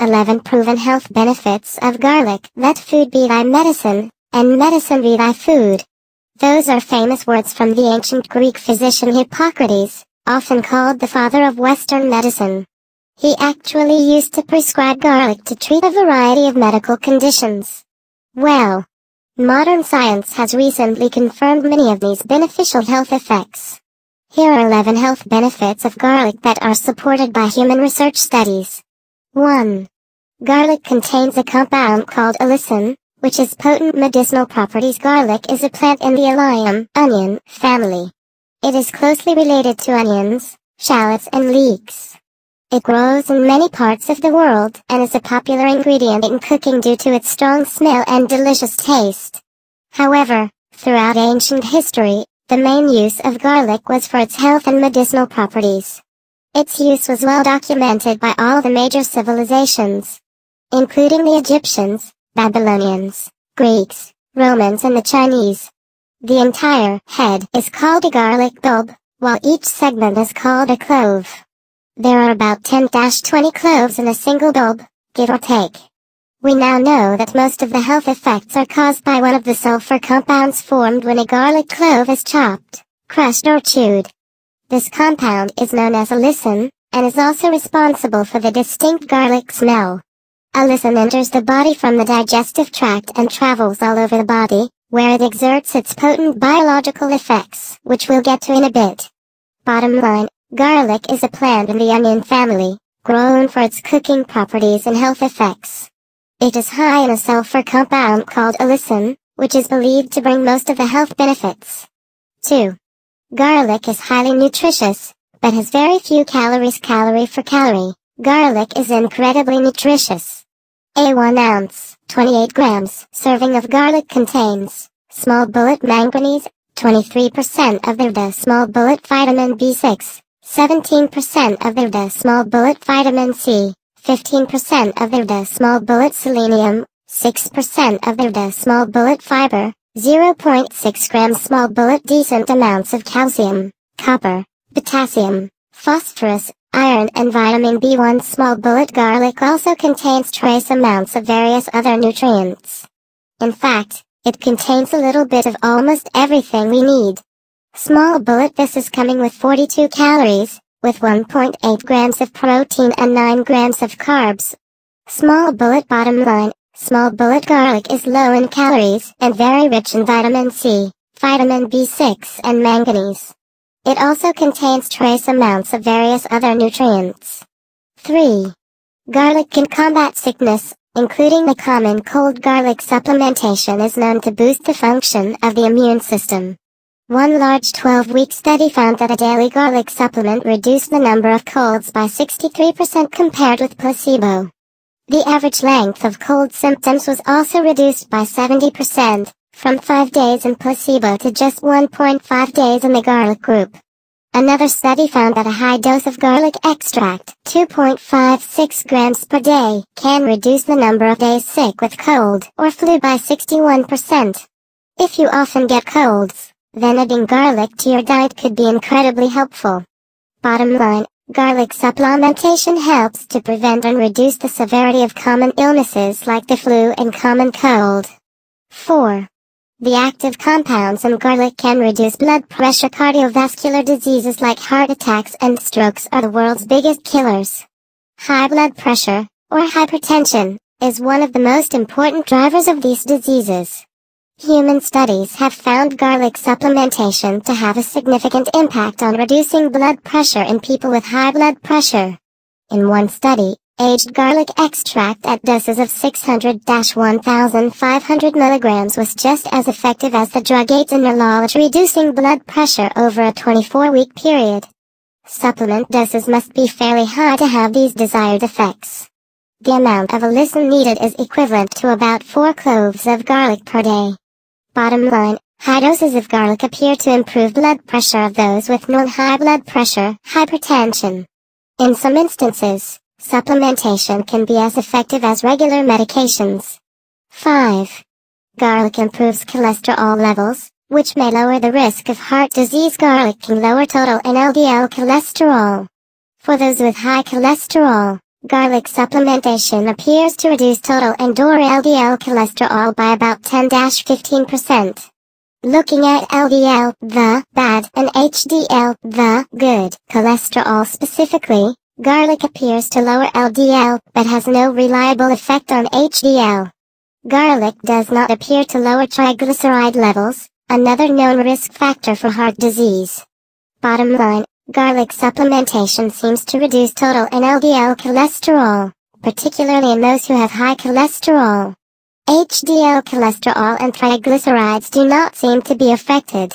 11 proven health benefits of garlic. Let food be thy medicine, and medicine be thy food. Those are famous words from the ancient Greek physician Hippocrates, often called the father of Western medicine. He actually used to prescribe garlic to treat a variety of medical conditions. Well, modern science has recently confirmed many of these beneficial health effects. Here are 11 health benefits of garlic that are supported by human research studies. 1. Garlic contains a compound called allicin, which has potent medicinal properties. Garlic is a plant in the allium, onion, family. It is closely related to onions, shallots and leeks. It grows in many parts of the world and is a popular ingredient in cooking due to its strong smell and delicious taste. However, throughout ancient history, the main use of garlic was for its health and medicinal properties. Its use was well documented by all the major civilizations, including the Egyptians, Babylonians, Greeks, Romans and the Chinese. The entire head is called a garlic bulb, while each segment is called a clove. There are about 10-20 cloves in a single bulb, give or take. We now know that most of the health effects are caused by one of the sulfur compounds formed when a garlic clove is chopped, crushed or chewed. This compound is known as allicin, and is also responsible for the distinct garlic smell. Allicin enters the body from the digestive tract and travels all over the body, where it exerts its potent biological effects, which we'll get to in a bit. Bottom line, garlic is a plant in the onion family, grown for its cooking properties and health effects. It is high in a sulfur compound called allicin, which is believed to bring most of the health benefits. 2. Garlic is highly nutritious, but has very few calories calorie for calorie. Garlic is incredibly nutritious. A 1 ounce, 28 grams, serving of garlic contains small bullet manganese, 23% of the small bullet vitamin B6, 17% of the small bullet vitamin C, 15% of the small bullet selenium, 6% of the small bullet fiber, 0.6 grams small bullet decent amounts of calcium, copper, potassium, phosphorus, iron and vitamin B1 small bullet garlic also contains trace amounts of various other nutrients. In fact, it contains a little bit of almost everything we need. Small bullet this is coming with 42 calories, with 1.8 grams of protein and 9 grams of carbs. Small bullet bottom line, Small bullet garlic is low in calories and very rich in vitamin C, vitamin B6 and manganese. It also contains trace amounts of various other nutrients. 3. Garlic can combat sickness, including the common cold garlic supplementation is known to boost the function of the immune system. One large 12-week study found that a daily garlic supplement reduced the number of colds by 63% compared with placebo. The average length of cold symptoms was also reduced by 70%, from 5 days in placebo to just 1.5 days in the garlic group. Another study found that a high dose of garlic extract, 2.56 grams per day, can reduce the number of days sick with cold or flu by 61%. If you often get colds, then adding garlic to your diet could be incredibly helpful. Bottom line, Garlic supplementation helps to prevent and reduce the severity of common illnesses like the flu and common cold. 4. The active compounds in garlic can reduce blood pressure. Cardiovascular diseases like heart attacks and strokes are the world's biggest killers. High blood pressure, or hypertension, is one of the most important drivers of these diseases. Human studies have found garlic supplementation to have a significant impact on reducing blood pressure in people with high blood pressure. In one study, aged garlic extract at doses of 600-1500 milligrams was just as effective as the drug atenolol at reducing blood pressure over a 24-week period. Supplement doses must be fairly high to have these desired effects. The amount of allicin needed is equivalent to about 4 cloves of garlic per day. Bottom line, high doses of garlic appear to improve blood pressure of those with non-high blood pressure, hypertension. In some instances, supplementation can be as effective as regular medications. 5. Garlic improves cholesterol levels, which may lower the risk of heart disease. Garlic can lower total and LDL cholesterol. For those with high cholesterol, Garlic supplementation appears to reduce total and or LDL cholesterol by about 10-15%. Looking at LDL, the bad, and HDL, the good, cholesterol specifically, garlic appears to lower LDL, but has no reliable effect on HDL. Garlic does not appear to lower triglyceride levels, another known risk factor for heart disease. Bottom line, garlic supplementation seems to reduce total and LDL cholesterol, particularly in those who have high cholesterol. HDL cholesterol and triglycerides do not seem to be affected.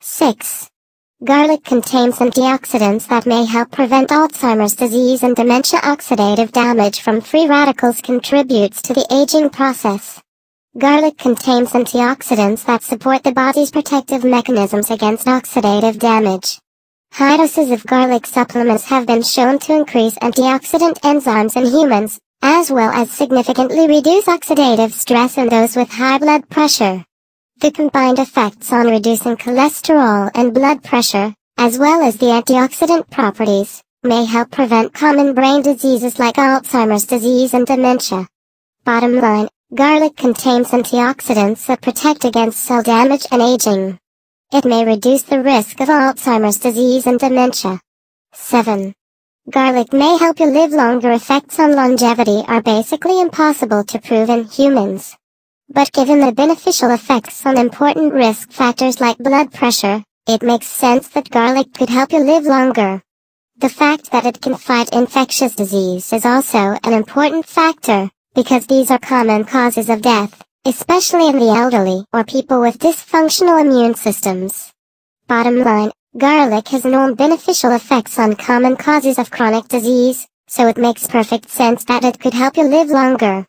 6. Garlic contains antioxidants that may help prevent Alzheimer's disease and dementia oxidative damage from free radicals contributes to the aging process. Garlic contains antioxidants that support the body's protective mechanisms against oxidative damage. High doses of garlic supplements have been shown to increase antioxidant enzymes in humans, as well as significantly reduce oxidative stress in those with high blood pressure. The combined effects on reducing cholesterol and blood pressure, as well as the antioxidant properties, may help prevent common brain diseases like Alzheimer's disease and dementia. Bottom line, garlic contains antioxidants that protect against cell damage and aging. It may reduce the risk of Alzheimer's disease and dementia. 7. Garlic may help you live longer. Effects on longevity are basically impossible to prove in humans. But given the beneficial effects on important risk factors like blood pressure, it makes sense that garlic could help you live longer. The fact that it can fight infectious disease is also an important factor, because these are common causes of death, especially in the elderly or people with dysfunctional immune systems. Bottom line, garlic has known beneficial effects on common causes of chronic disease, so it makes perfect sense that it could help you live longer.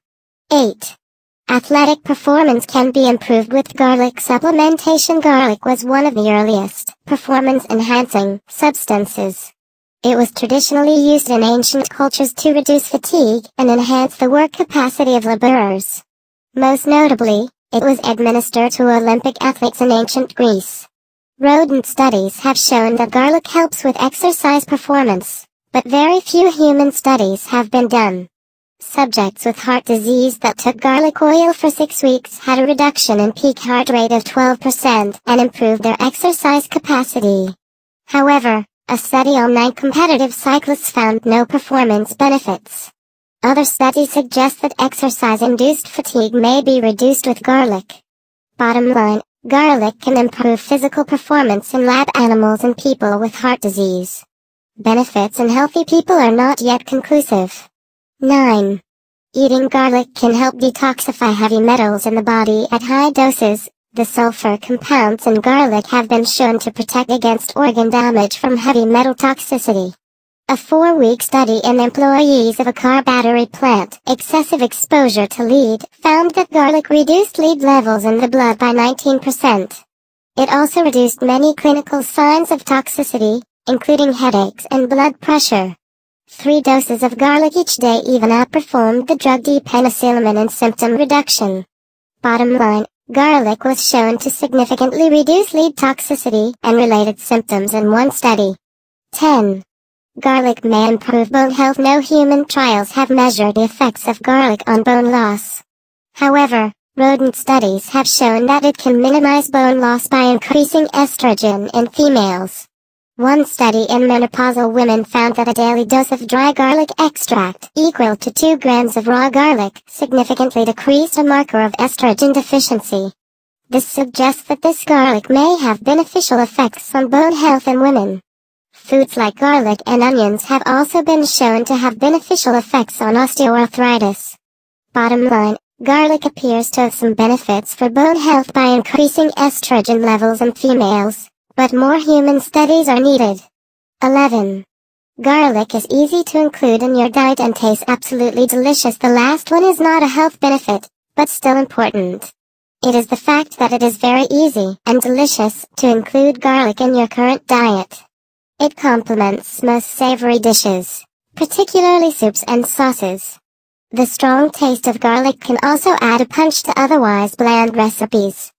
8. Athletic performance can be improved with garlic supplementation. Garlic was one of the earliest performance-enhancing substances. It was traditionally used in ancient cultures to reduce fatigue and enhance the work capacity of laborers. Most notably, it was administered to Olympic athletes in ancient Greece. Rodent studies have shown that garlic helps with exercise performance, but very few human studies have been done. Subjects with heart disease that took garlic oil for six weeks had a reduction in peak heart rate of 12% and improved their exercise capacity. However, a study on nine competitive cyclists found no performance benefits. Other studies suggest that exercise-induced fatigue may be reduced with garlic. Bottom line, garlic can improve physical performance in lab animals and people with heart disease. Benefits in healthy people are not yet conclusive. 9. Eating garlic can help detoxify heavy metals in the body at high doses. The sulfur compounds in garlic have been shown to protect against organ damage from heavy metal toxicity. A four-week study in employees of a car battery plant, excessive exposure to lead, found that garlic reduced lead levels in the blood by 19%. It also reduced many clinical signs of toxicity, including headaches and blood pressure. Three doses of garlic each day even outperformed the drug D-penicillamine in symptom reduction. Bottom line, garlic was shown to significantly reduce lead toxicity and related symptoms in one study. 10. Garlic may improve bone health. No human trials have measured the effects of garlic on bone loss. However, rodent studies have shown that it can minimize bone loss by increasing estrogen in females. One study in menopausal women found that a daily dose of dry garlic extract, equal to 2 grams of raw garlic, significantly decreased a marker of estrogen deficiency. This suggests that this garlic may have beneficial effects on bone health in women. Foods like garlic and onions have also been shown to have beneficial effects on osteoarthritis. Bottom line, garlic appears to have some benefits for bone health by increasing estrogen levels in females but more human studies are needed. 11. Garlic is easy to include in your diet and tastes absolutely delicious. The last one is not a health benefit, but still important. It is the fact that it is very easy and delicious to include garlic in your current diet. It complements most savory dishes, particularly soups and sauces. The strong taste of garlic can also add a punch to otherwise bland recipes.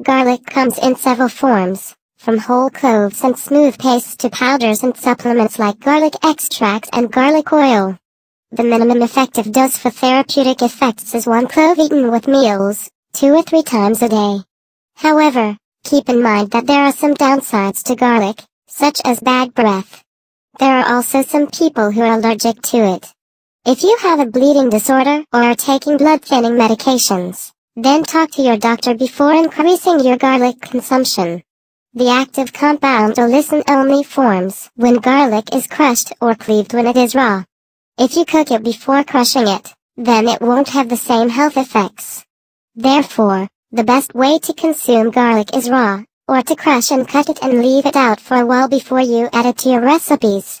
Garlic comes in several forms, from whole cloves and smooth pastes to powders and supplements like garlic extract and garlic oil. The minimum effective dose for therapeutic effects is one clove eaten with meals, two or three times a day. However, keep in mind that there are some downsides to garlic, such as bad breath. There are also some people who are allergic to it. If you have a bleeding disorder or are taking blood thinning medications, then talk to your doctor before increasing your garlic consumption. The active compound allicin only forms when garlic is crushed or cleaved when it is raw. If you cook it before crushing it, then it won't have the same health effects. Therefore, the best way to consume garlic is raw, or to crush and cut it and leave it out for a while before you add it to your recipes.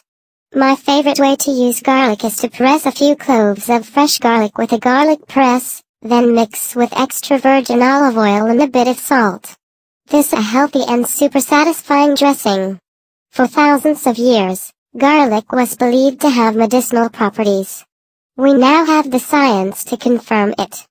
My favorite way to use garlic is to press a few cloves of fresh garlic with a garlic press, then mix with extra virgin olive oil and a bit of salt. This a healthy and super satisfying dressing. For thousands of years, garlic was believed to have medicinal properties. We now have the science to confirm it.